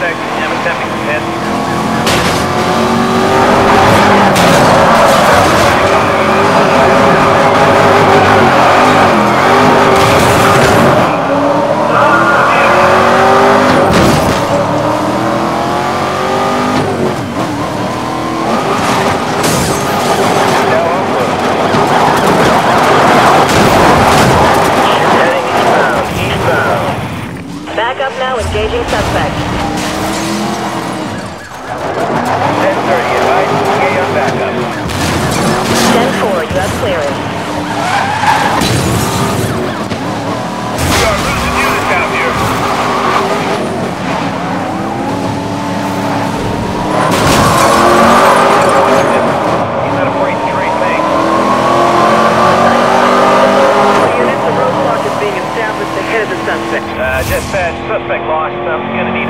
what suspect? am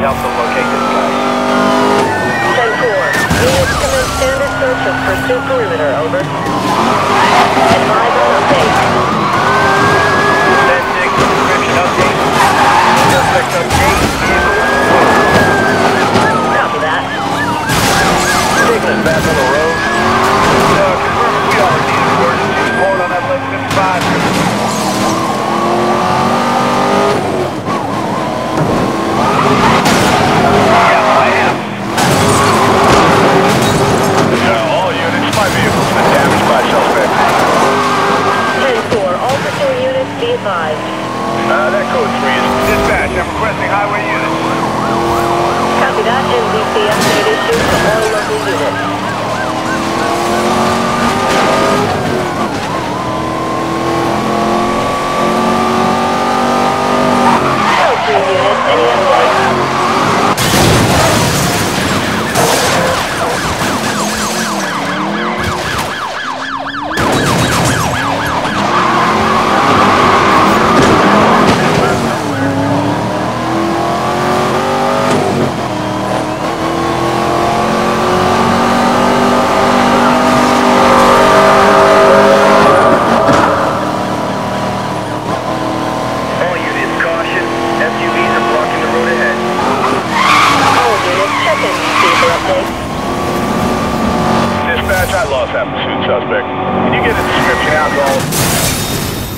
gonna need locate this guy. 10-4, units commence standard search of pursuit perimeter, over. Advise on update. 10-6, description update. Suspect update, vehicle. Copy that. Taking us back on the road. Be advised. Uh, that code 3 is dispatch. I'm requesting highway units. Copy that, NBC update issued to all local units. L2 units, any updates? All units, caution. SUVs are blocking the road ahead. All units, check NBC for updates. Dispatch, I lost that pursuit suspect. Can you get a description out to all?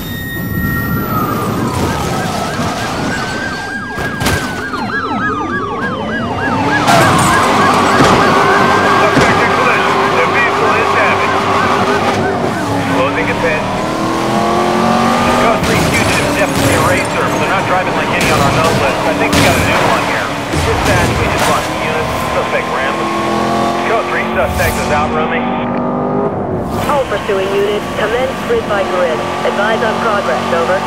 Suspect in collision. Their vehicle is damaged. Closing ahead. Code 3 fugitive is definitely a racer, but they're not driving like any on our note list. I think we got a new one here. Dispatch, we just lost the unit. Suspect rambling. Code 3 suspect out roaming. All pursuing units, commence grid by grid. Advise on progress, over.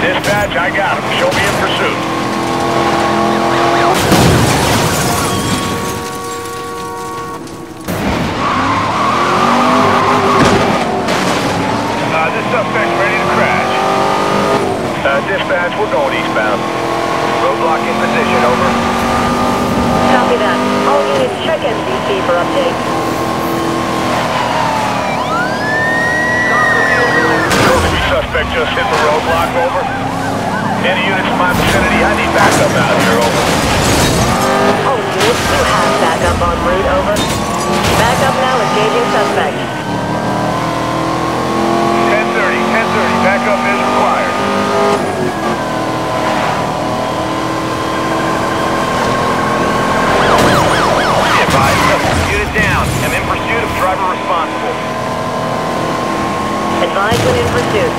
Dispatch, I got him. Show me dispatch, we're going eastbound. Roadblock in position, over. Copy that. All units, check NBC for 3 suspect just hit the roadblock, over. Any units in my vicinity, I need backup out here, over. All units, you have backup en route, over. Backup now, engaging suspect. 1030, 1030, backup is required. Be advised, unit down. I'm in pursuit of driver responsible. When in pursuit.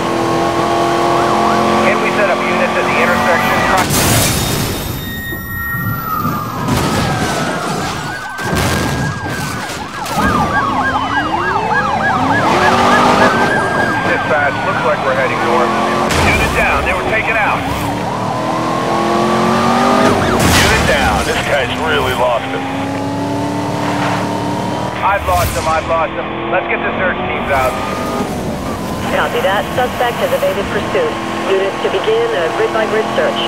Can we set up units at the intersection? Dispatch, looks like we're heading north. Unit down, they were taken out. Unit down, this guy's really lost it. I've lost him, I've lost him. Let's get the search teams out. Copy that. Suspect has evaded pursuit. Units to begin a grid-by-grid search.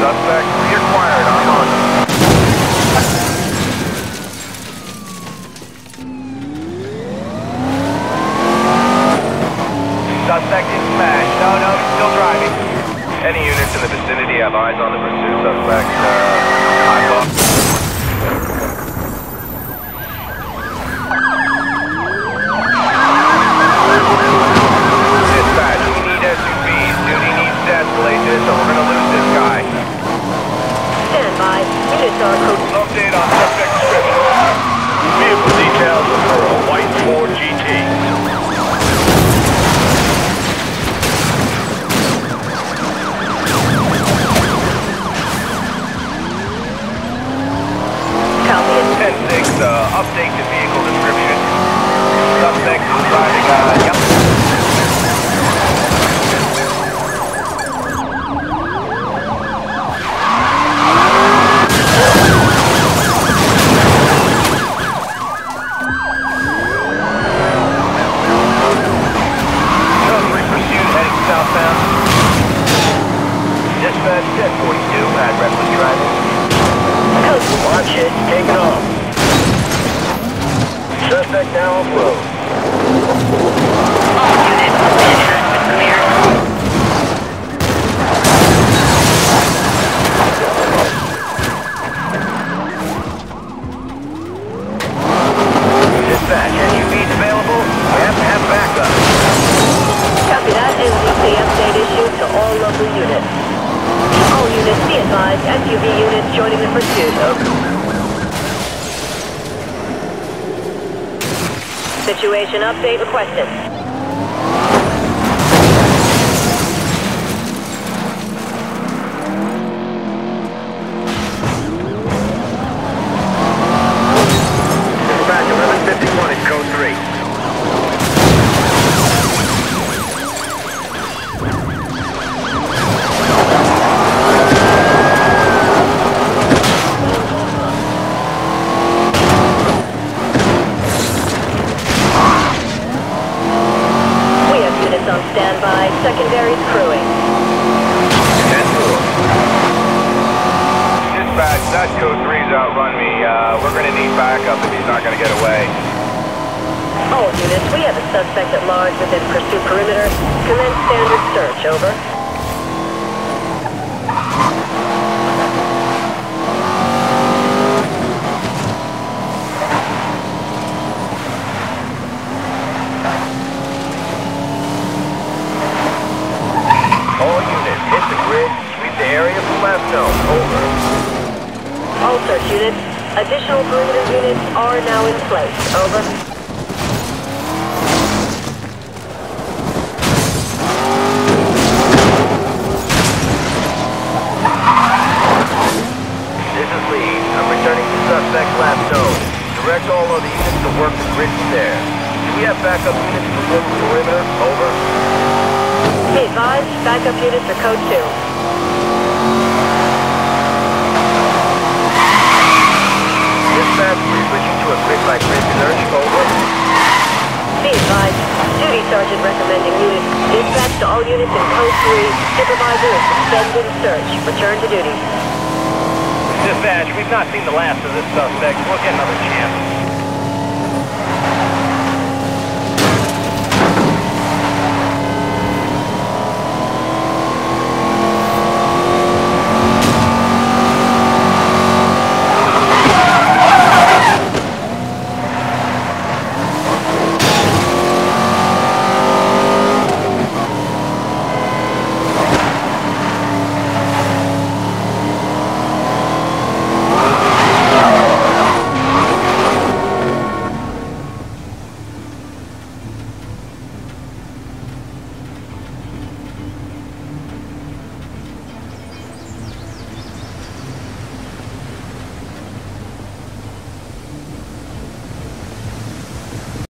Suspect reacquired. I'm on them. Suspect is smashed. No, no, he's still driving. Any units in the vicinity have eyes on the pursuit suspect. Uh, I thought. Dispatch, we need SUVs. Duty needs to escalate this or we're gonna lose this guy. Stand by. Units are code. Update on suspect description. Vehicle details for a white Ford GT. Copy it. 10-6, uh, update the vehicle description. Suspect is driving, uh, yep. Cutlery pursuit heading southbound. Dispatch 1042 had reckless driving. Code. Watch it, take it off. Now off road. Dispatch, SUVs available? We have to have backup. Copy that. NBC update issued to all local units. All units be advised. SUV units joining the pursuit. Situation update requested. We have a suspect at large within pursuit perimeter. Commence standard search. Over. All units, hit the grid, sweep the area from left zone. Over. All search units. Additional perimeter units are now in place. Over. This is Lee. I'm returning to suspect left zone. Direct all other units to work the grid there. Do we have backup units for the perimeter? Over. Be advised, backup units are code 2. Dispatch, we're switching to a grid-by-grid search. Over. Be advised, duty sergeant recommending units dispatch to all units in code 3. Supervisor is suspended search. Return to duty. Dispatch, we've not seen the last of this suspect. We'll get another chance.